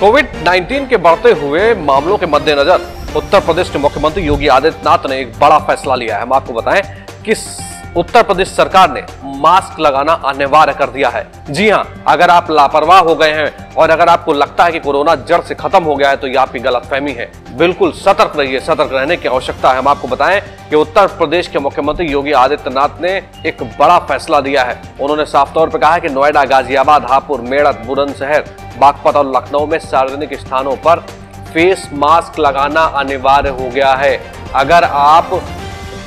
Covid 19 के बढ़ते हुए मामलों के मद्देनजर उत्तर प्रदेश के मुख्यमंत्री योगी आदित्यनाथ ने एक बड़ा फैसला लिया है। हम आपको बताएँ कि उत्तर प्रदेश सरकार ने मास्क लगाना अनिवार्य कर दिया है। जी हाँ अगर आप लापरवाह हो गए हैं और अगर आपको लगता है कि कोरोना जड़ से खत्म हो गया है तो ये आपकी गलतफहमी है। बिल्कुल सतर्क रहिए, सतर्क रहने की आवश्यकता है। हम आपको बताएँ कि उत्तर प्रदेश के मुख्यमंत्री योगी आदित्यनाथ ने एक बड़ा फैसला दिया है। उन्होंने साफ़ तौर पर कहा है कि नोएडा, गाजियाबाद, हापुड़, मेरठ, बुलंदशहर, बागपत और लखनऊ में सार्वजनिक स्थानों पर फेस मास्क लगाना अनिवार्य हो गया है। अगर आप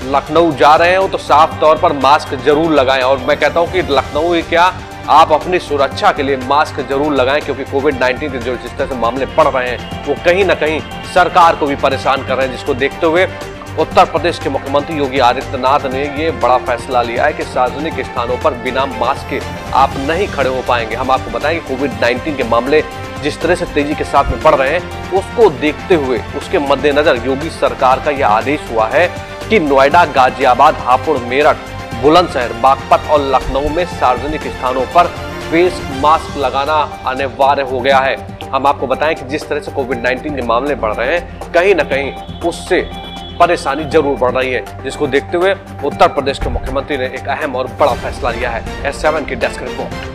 लखनऊ जा रहे हो तो साफ़ तौर पर मास्क ज़रूर लगाएँ। और मैं कहता हूँ कि लखनऊ ही क्या, आप अपनी सुरक्षा के लिए मास्क ज़रूर लगाएँ, क्योंकि कोविड 19 के जो जिस तरह से मामले पड़ रहे हैं, वो कहीं ना कहीं सरकार को भी परेशान कर रहे हैं, जिसको देखते हुए उत्तर प्रदेश के मुख्यमंत्री योगी आदित्यनाथ ने ये बड़ा फैसला लिया है कि सार्वजनिक स्थानों पर बिना मास्क के आप नहीं खड़े हो पाएँगे। हम आपको बताएँ कि कोविड 19 के मामले जिस तरह से तेज़ी के साथ में बढ़ रहे हैं, उसको देखते हुए, उसके मद्देनजर योगी सरकार का यह आदेश हुआ है कि नोएडा, गाजियाबाद, हापुड़, मेरठ, बुलंदशहर, बागपत और लखनऊ में सार्वजनिक स्थानों पर फेस मास्क लगाना अनिवार्य हो गया है। हम आपको बताएँ कि जिस तरह से कोविड 19 के मामले बढ़ रहे हैं, कहीं ना कहीं उससे परेशानी ज़रूर बढ़ रही है, जिसको देखते हुए उत्तर प्रदेश के मुख्यमंत्री ने एक अहम और बड़ा फैसला लिया है। एस सेवन की डेस्क रिपोर्ट।